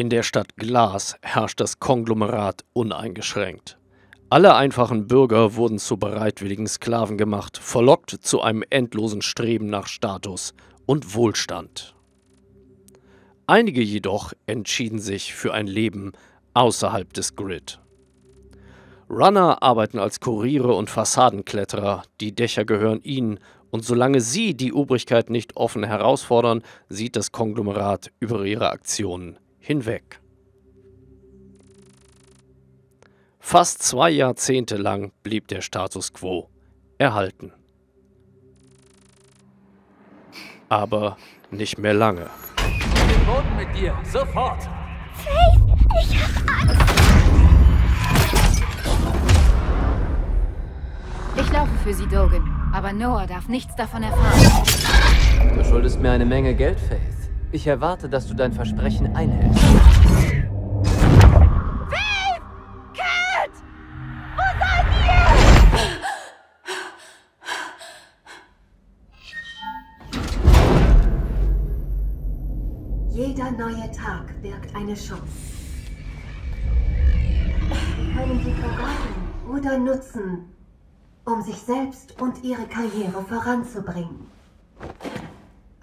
In der Stadt Glas herrscht das Konglomerat uneingeschränkt. Alle einfachen Bürger wurden zu bereitwilligen Sklaven gemacht, verlockt zu einem endlosen Streben nach Status und Wohlstand. Einige jedoch entschieden sich für ein Leben außerhalb des Grid. Runner arbeiten als Kuriere und Fassadenkletterer, die Dächer gehören ihnen und solange sie die Obrigkeit nicht offen herausfordern, sieht das Konglomerat über ihre Aktionen hinweg. Fast zwei Jahrzehnte lang blieb der Status quo erhalten. Aber nicht mehr lange. Den Boden mit dir, sofort! Faith, ich hab Angst! Ich laufe für Sie, Dogan. Aber Noah darf nichts davon erfahren. Du schuldest mir eine Menge Geld, Faith. Ich erwarte, dass du dein Versprechen einhältst. Faith! Cat! Wo seid ihr? Jeder neue Tag birgt eine Chance. Können sie verraten oder nutzen, um sich selbst und ihre Karriere voranzubringen.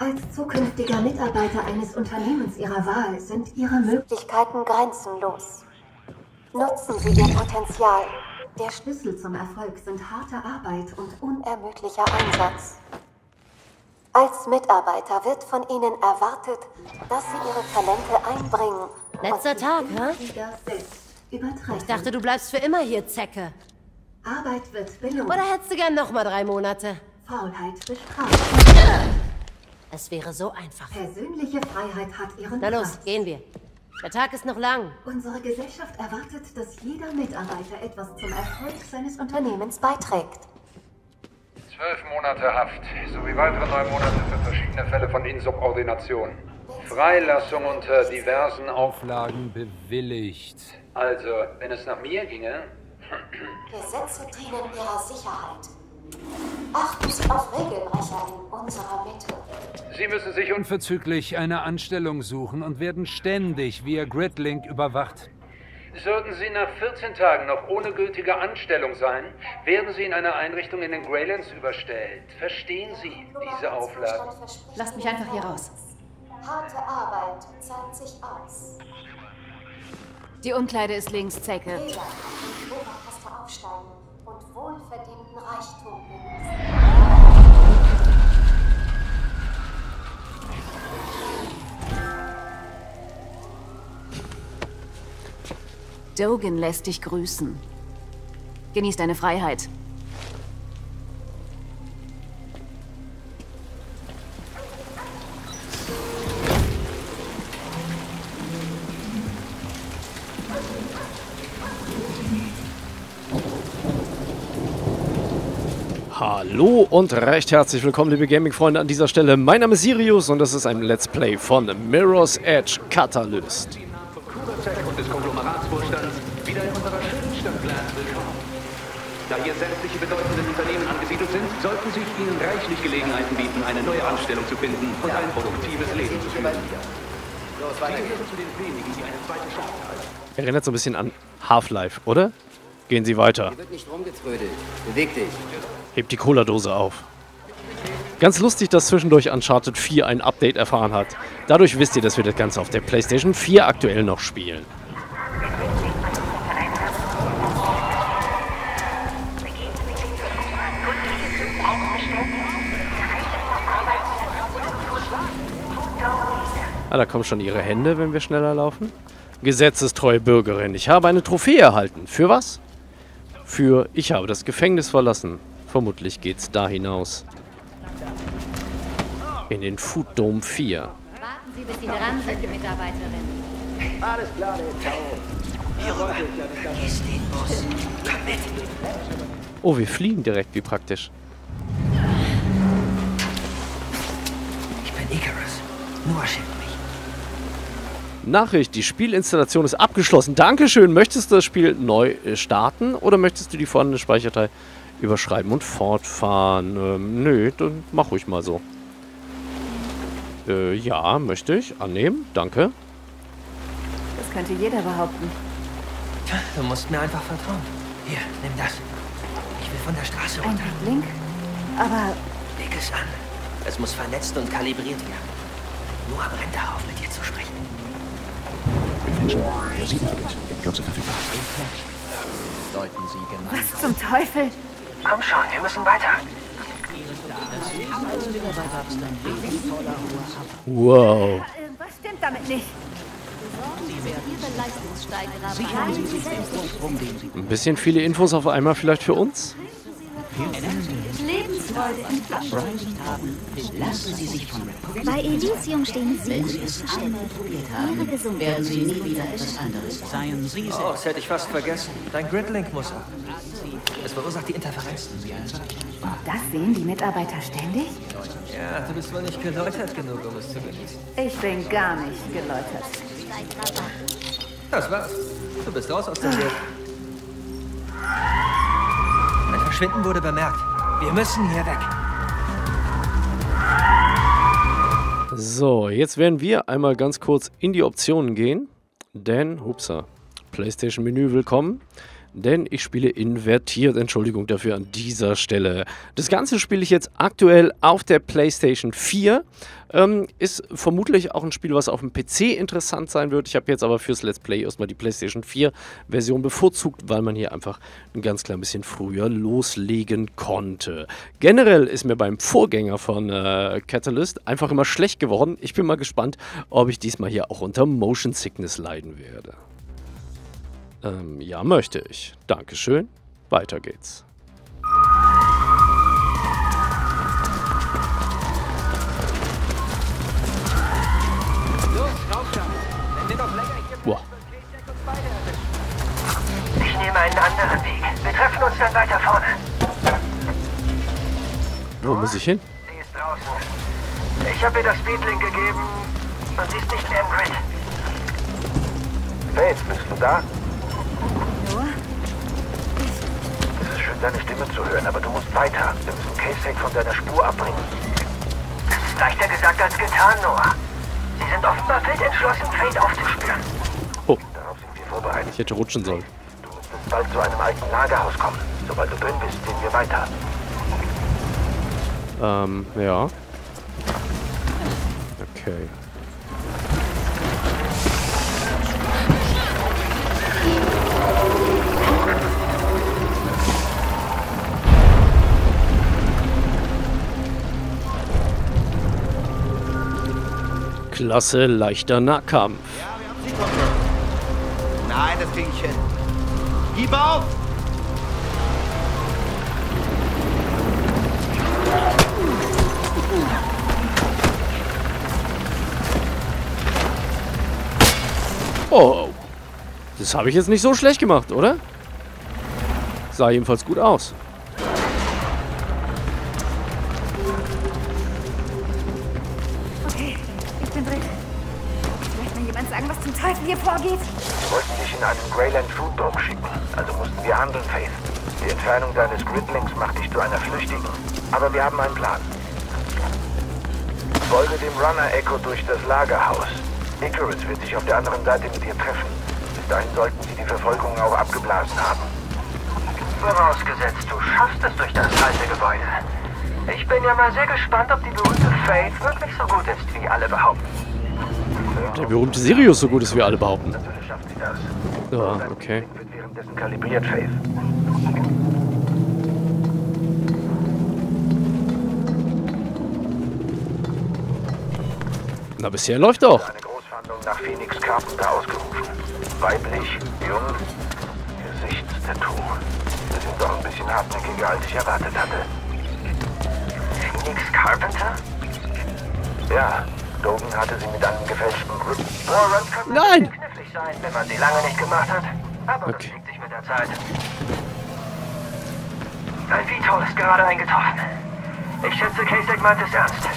Als zukünftiger Mitarbeiter eines Unternehmens Ihrer Wahl sind Ihre Möglichkeiten grenzenlos. Nutzen Sie Ihr Potenzial. Der Schlüssel zum Erfolg sind harte Arbeit und unermüdlicher Einsatz. Als Mitarbeiter wird von Ihnen erwartet, dass Sie Ihre Talente einbringen. Letzter Tag, hä? Ich dachte, du bleibst für immer hier, Zecke. Arbeit wird belohnt. Oder hättest du gern noch mal drei Monate? Faulheit bestraft. Es wäre so einfach. Persönliche Freiheit hat ihren Na los, Preis. gehen wir. Der Tag ist noch lang. Unsere Gesellschaft erwartet, dass jeder Mitarbeiter etwas zum Erfolg seines Unternehmens beiträgt. Zwölf Monate Haft sowie weitere neun Monate für verschiedene Fälle von Insubordination. Freilassung unter diversen Auflagen bewilligt. Also, wenn es nach mir ginge, Gesetze dienen ihrer Sicherheit. Achten Sie auf Regelbrecher in unserer Mitte. Sie müssen sich unverzüglich eine Anstellung suchen und werden ständig via Gridlink überwacht. Sollten Sie nach 14 Tagen noch ohne gültige Anstellung sein, werden Sie in einer Einrichtung in den Greylands überstellt. Verstehen Sie diese Auflagen? Lasst mich einfach hier raus. Harte Arbeit zahlt sich aus. Die Umkleide ist links, Zecke. Oberkaste aufsteigen und wohlverdienten Reichtum genießen. Dogan lässt dich grüßen. Genieß deine Freiheit. Hallo und recht herzlich willkommen, liebe Gaming-Freunde, an dieser Stelle. Mein Name ist Sirius und das ist ein Let's Play von Mirror's Edge Catalyst. Da hier sämtliche bedeutenden Unternehmen angesiedelt sind, sollten sich Ihnen reichlich Gelegenheiten bieten, eine neue Anstellung zu finden und ein produktives Leben zu führen. Sie gehören zu den wenigen, die eine zweite Chance haben. Erinnert so ein bisschen an Half-Life, oder? Gehen Sie weiter. Wird nicht rumgetrödelt. Beweg dich. Hebt die Cola-Dose auf. Ganz lustig, dass zwischendurch Uncharted 4 ein Update erfahren hat. Dadurch wisst ihr, dass wir das Ganze auf der PlayStation 4 aktuell noch spielen. Ah, da kommen schon ihre Hände, wenn wir schneller laufen. Gesetzestreue Bürgerin. Ich habe eine Trophäe erhalten. Für was? Für ich habe das Gefängnis verlassen. Vermutlich geht's da hinaus. In den Food Dome 4. Warten Sie, bis Sie dran sind, Mitarbeiterin. Alles klar, ciao. Ihr wolltet ja nicht das Oh, wir fliegen direkt, wie praktisch. Ich bin Icarus. Noah schickt mich. Nachricht, die Spielinstallation ist abgeschlossen. Dankeschön. Möchtest du das Spiel neu äh, starten oder möchtest du die vorhandene Speicherdatei überschreiben und fortfahren? Ähm, nö, dann mach ruhig mal so. Äh, ja, möchte ich. Annehmen. Danke. könnte jeder behaupten. Tja, Du musst mir einfach vertrauen. Hier, nimm das. Ich will von der Straße Ein runter. Link? Aber Leg es an. Es muss vernetzt und kalibriert werden. Noah brennt darauf, mit dir zu sprechen. was zum Teufel? Komm schon, wir müssen weiter. Wow. Irgendwas stimmt damit nicht. Ein bisschen viele Infos auf einmal vielleicht für uns? Lebensfreude Bei Elysium stehen Sie Ihre Gesundheit. Oh, das hätte ich fast vergessen. Dein Gridlink-Muster. Es verursacht die Interferenzen. Das sehen die Mitarbeiter ständig? Ja, du bist wohl nicht geläutert genug, um es zu genießen. Ich bin gar nicht geläutert. Das war's. Du bist raus aus dem Bild. Dein Verschwinden wurde bemerkt. Wir müssen hier weg. So, jetzt werden wir einmal ganz kurz in die Optionen gehen. Denn, hupsa, PlayStation-Menü willkommen. Denn ich spiele invertiert, Entschuldigung dafür an dieser Stelle. Das Ganze spiele ich jetzt aktuell auf der PlayStation 4. Ähm, ist vermutlich auch ein Spiel, was auf dem PC interessant sein wird. Ich habe jetzt aber fürs Let's Play erstmal die PlayStation 4 Version bevorzugt, weil man hier einfach ein ganz klein bisschen früher loslegen konnte. Generell ist mir beim Vorgänger von äh, Catalyst einfach immer schlecht geworden. Ich bin mal gespannt, ob ich diesmal hier auch unter Motion Sickness leiden werde. Ähm, ja, möchte ich. Dankeschön. Weiter geht's. Boah. Ich nehme einen anderen Weg. Wir treffen uns dann weiter vorne. Wo muss ich hin? Sie ist draußen. Ich habe ihr das Speedlink gegeben und sie ist nicht mehr im Grid. Faith, bist du da? Deine Stimme zu hören, aber du musst weiter. Wir müssen Kasek von deiner Spur abbringen. Das ist leichter gesagt als getan, Noah. Sie sind offenbar wild entschlossen, Fate aufzuspüren. Oh, Darauf sind wir vorbereitet. ich hätte rutschen sollen. Du müsstest bald zu einem alten Lagerhaus kommen. Sobald du drin bist, sehen wir weiter. Ähm, ja. Okay. Klasse leichter Nahkampf. Nein, das krieg ich hin. Gib auf! Oh, das habe ich jetzt nicht so schlecht gemacht, oder? Sah jedenfalls gut aus. Drin. Vielleicht mir jemand sagen, was zum Teufel hier vorgeht? Wir wollten dich in einen Greyland Foodbomb schicken. Also mussten wir handeln, Faith. Die Entfernung deines Gridlinks macht dich zu einer Flüchtigen. Aber wir haben einen Plan. Folge dem Runner Echo durch das Lagerhaus. Icarus wird sich auf der anderen Seite mit dir treffen. Bis dahin sollten sie die Verfolgung auch abgeblasen haben. Vorausgesetzt, du schaffst es durch das alte Gebäude. Ich bin ja mal sehr gespannt, ob die berühmte Faith wirklich so gut ist, wie alle behaupten. Der berühmte Sirius so gut ist, wie alle behaupten. Natürlich schafft sie das. Ja, Dein okay. Wird kalibriert, Faith. Na, bisher läuft doch. Eine Großverhandlung nach Phoenix Carpenter ausgerufen. Weiblich, jung, Gesichtstattoo. Sie sind doch ein bisschen hartnäckiger, als ich erwartet hatte. Carpenter? Ja, Dogen hatte sie mit einem gefälschten. Warren kann Nein! knifflig sein, wenn man sie lange nicht gemacht hat. Aber Okay. das sich mit der Zeit. Ein Vitol ist gerade eingetroffen. Ich schätze, Kasek meint es ernst.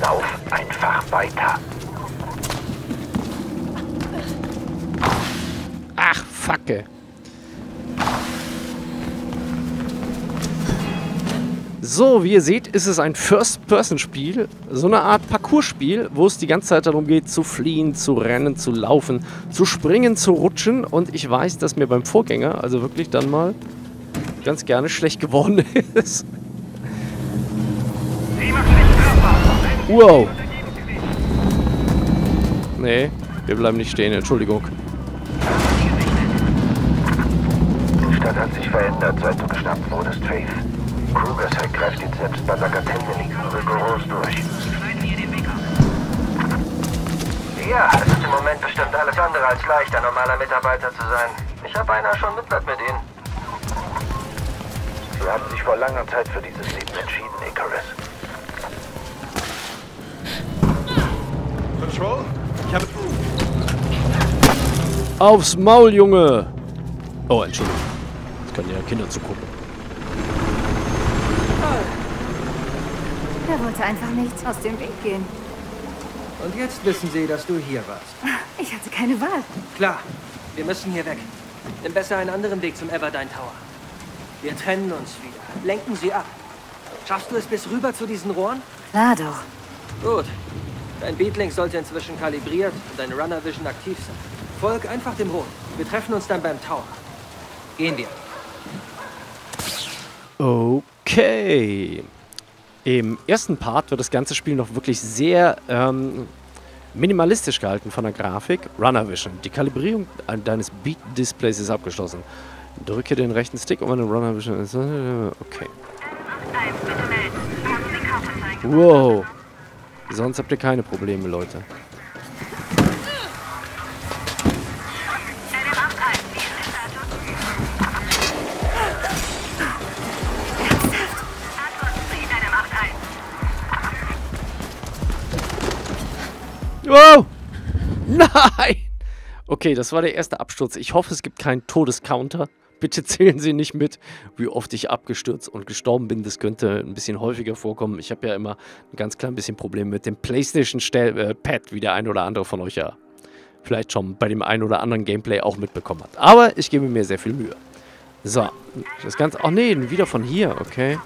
Lauf einfach weiter. Ach, Facke. So, wie ihr seht, ist es ein First-Person-Spiel. So eine Art Parcours-Spiel, wo es die ganze Zeit darum geht, zu fliehen, zu rennen, zu laufen, zu springen, zu rutschen. Und ich weiß, dass mir beim Vorgänger, also wirklich dann mal, ganz gerne schlecht geworden ist. Wow. Nee, wir bleiben nicht stehen, Entschuldigung. Die Stadt hat sich verändert, seit du geschnappt wurdest, Faith. Krugers greift jetzt selbst bei bagatelldelikten rigoros durch. Ja, es ist im Moment bestimmt alles andere als leicht, ein normaler Mitarbeiter zu sein. Ich habe beinahe schon Mitleid mit ihnen. Sie haben sich vor langer Zeit für dieses Leben entschieden, Icarus. Control? Ich habe... Aufs Maul, Junge! Oh, Entschuldigung. Das können ja Kinder zugucken. Er wollte einfach nicht aus dem Weg gehen. Und jetzt wissen Sie, dass du hier warst. Ich hatte keine Wahl. Klar, wir müssen hier weg. Nimm besser einen anderen Weg zum Everdine Tower. Wir trennen uns wieder. Lenken Sie ab. Schaffst du es bis rüber zu diesen Rohren? Klar doch. Gut. Dein Beatlink sollte inzwischen kalibriert und deine Runner Vision aktiv sein. Folg einfach dem Rot. Wir treffen uns dann beim Tower. Gehen wir. Okay. Im ersten Part wird das ganze Spiel noch wirklich sehr ähm, minimalistisch gehalten von der Grafik. Runner Vision. Die Kalibrierung deines Beat-Displays ist abgeschlossen. Drücke den rechten Stick, um eine Runner Vision... Okay. Wow. Sonst habt ihr keine Probleme, Leute. Wow! Nein! Okay, das war der erste Absturz. Ich hoffe, es gibt keinen Todescounter. Bitte zählen Sie nicht mit, wie oft ich abgestürzt und gestorben bin. Das könnte ein bisschen häufiger vorkommen. Ich habe ja immer ein ganz klein bisschen Problem mit dem PlayStation-Pad, wie der ein oder andere von euch ja vielleicht schon bei dem einen oder anderen Gameplay auch mitbekommen hat. Aber ich gebe mir sehr viel Mühe. So, das Ganze... Ach nee, wieder von hier, okay.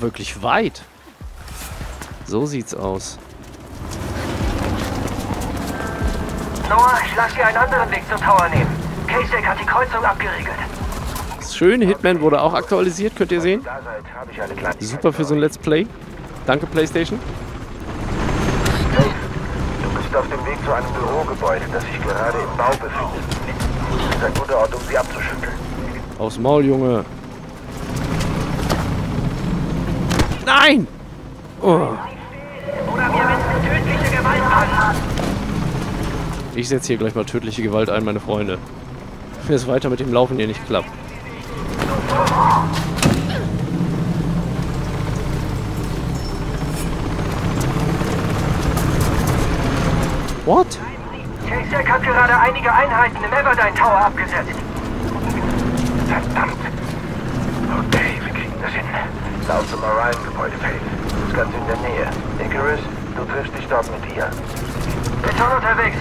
War wirklich weit. So sieht's aus. Noah, ich lasse dir einen anderen Weg zur Tower nehmen. Kasek hat die Kreuzung abgeriegelt. Das schöne Hitman wurde auch aktualisiert, könnt ihr sehen. Super für so ein Let's Play. Danke, Playstation. Hey, du bist auf dem Weg zu einem Bürogebäude, das sich gerade im Bau befindet. Das ist ein guter Ort, um sie abzuschütteln. Aufs Maul, Junge. Nein! Oh. Ich setze hier gleich mal tödliche Gewalt ein, meine Freunde. Wenn es weiter mit dem Laufen hier nicht klappt. What? Kasek hat gerade einige Einheiten im Everdine Tower abgesetzt. Verdammt. Okay, wir kriegen das hin. Laut zum Orion-Gebäude. Das ist ganz in der Nähe. Icarus, du triffst dich dort mit ihr. Bin schon unterwegs.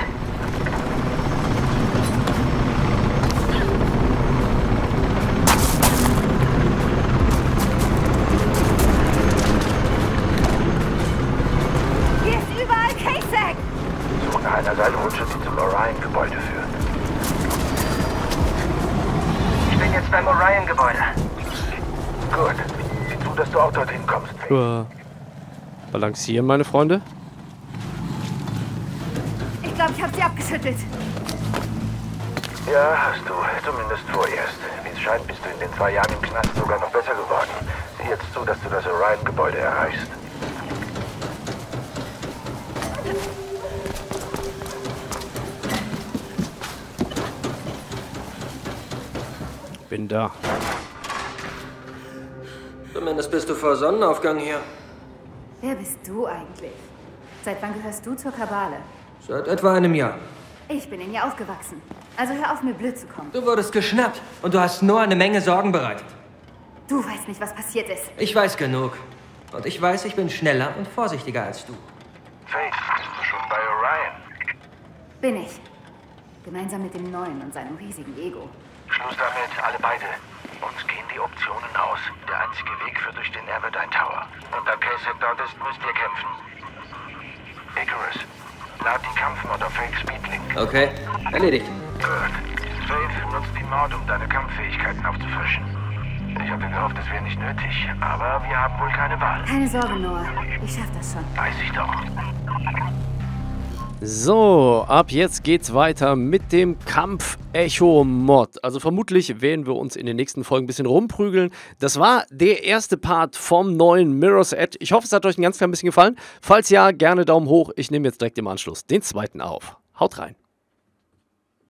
Balancieren, meine Freunde. Ich glaube, ich habe sie abgeschüttelt. Ja, hast du. Zumindest vorerst. Wie es scheint, bist du in den zwei Jahren im Knast sogar noch besser geworden. Sieh jetzt zu, dass du das Orion-Gebäude erreichst. Bin da. Zumindest bist du vor Sonnenaufgang hier. Wer bist du eigentlich? Seit wann gehörst du zur Kabale? Seit etwa einem Jahr. Ich bin in ihr aufgewachsen. Also hör auf, mir blöd zu kommen. Du wurdest geschnappt und du hast nur eine Menge Sorgen bereitet. Du weißt nicht, was passiert ist. Ich weiß genug. Und ich weiß, ich bin schneller und vorsichtiger als du. Faith, bist du schon bei Orion? Bin ich. Gemeinsam mit dem Neuen und seinem riesigen Ego. Schluss damit, alle beide. Uns gehen die Optionen aus. Der einzige Weg führt durch den Everdine Tower. Und da Kasich dort ist, müsst ihr kämpfen. Icarus, lad die Kampfmod auf Fake Speedlink. Okay, erledigt. Gut. Faith nutzt die Mod, um deine Kampffähigkeiten aufzufrischen. Ich hatte gehofft, es wäre nicht nötig, aber wir haben wohl keine Wahl. Keine Sorge, Noah. Ich schaff das schon. Weiß ich doch. So, ab jetzt geht's weiter mit dem Kampf-Echo-Mod. Also vermutlich werden wir uns in den nächsten Folgen ein bisschen rumprügeln. Das war der erste Part vom neuen Mirror's Edge. Ich hoffe, es hat euch ein ganz klein bisschen gefallen. Falls ja, gerne Daumen hoch. Ich nehme jetzt direkt im Anschluss den zweiten auf. Haut rein.